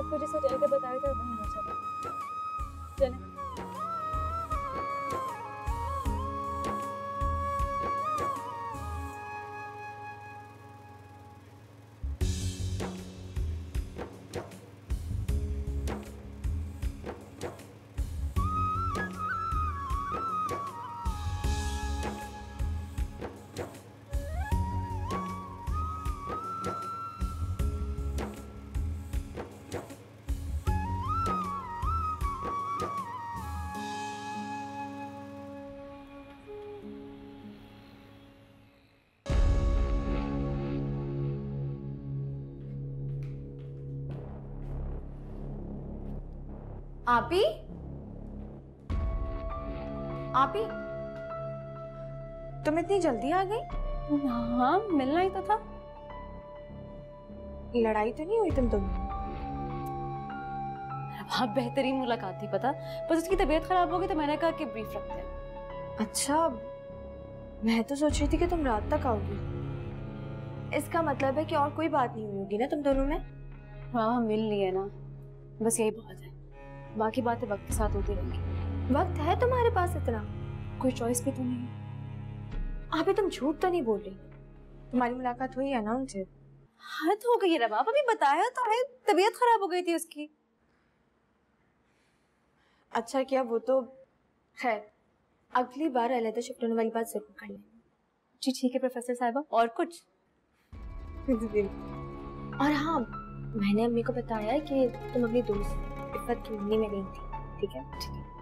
आपको जिस होटल का बताया था वहीं हो चले चलें आपी? आपी? तुम इतनी जल्दी आ गई? हाँ मिलना ही तो था। लड़ाई तो नहीं हुई तुम दोनों? बहुत बेहतरीन मुलाकात थी पता? बस उसकी तबीयत खराब हो गई तो मैंने कहा कि ब्रीफ रखते हैं। अच्छा मैं तो सोच रही थी कि तुम रात तक आओगी। इसका मतलब है कि और कोई बात नहीं हुई होगी ना तुम दोनों में? हाँ मिल लिए ना। बस यही बहुत है। बाकी बातें वक्त के साथ होती रहेंगी। वक्त है तुम्हारे पास इतना? कोई चॉइस भी तो नहीं है। अभी तुम झूठ तो नहीं बोल रही। तुम्हारी मुलाकात हुई है ना उनसे हद हो गई रबाब अभी बताया तो है तबीयत खराब हो गई थी उसकी। अच्छा किया वो तो खैर अगली बार अलहदा शिफ्ट होने वाली बात ज़रूर कर लेंगे जी ठीक है प्रोफेसर साहिबा। और कुछ? और हाँ मैंने अम्मी को बताया कि तुम अपनी दोस्त इफ़त की मम्मी में गई थी। ठीक है ठीक है?